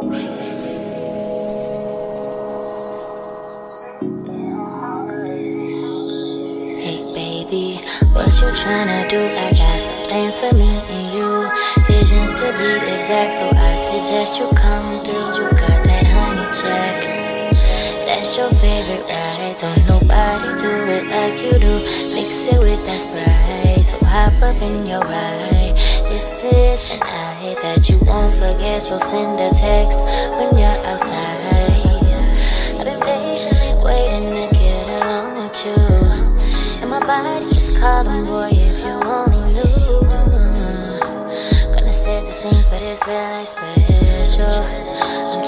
Hey baby, what you tryna do? I got some plans for me and you. Visions to be exact, so I suggest you come through. You got that honey jack. That's your favorite ride. Don't nobody do it like you do. Mix it with that sprite. So hop up in your ride. This is won't forget. So send a text when you're outside. I've been patiently waiting to get along with you. And my body is calling, boy, if you only knew. Gonna set the scene for this real life special.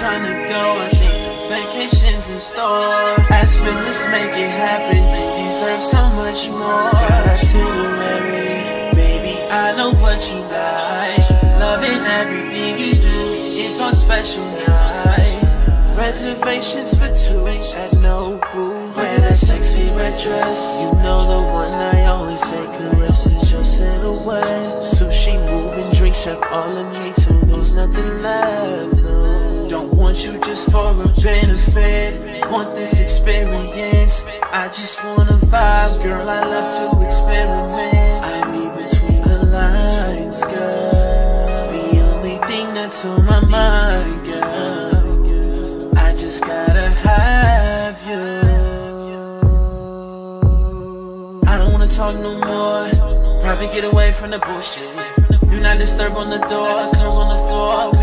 You tryna go? I the vacation's in store. Aspen, let's make it happen. Deserve so much more. Itinerary, baby. I know what you like. Loving everything you do. It's on special night. Reservations for two at Nobu. Wear that sexy red dress. You know the one I always say caresses your silhouette. Sushi moving, drinks up all of me till there's nothing left. No, don't want you just for a benefit. Want this experience. I just wanna vibe, girl. I love to experiment. I read between the lines, girl. The only thing that's on my mind, girl. I just gotta have you. I don't wanna talk no more. Probably get away from the bullshit. Do not disturb on the door. Clothes on the floor.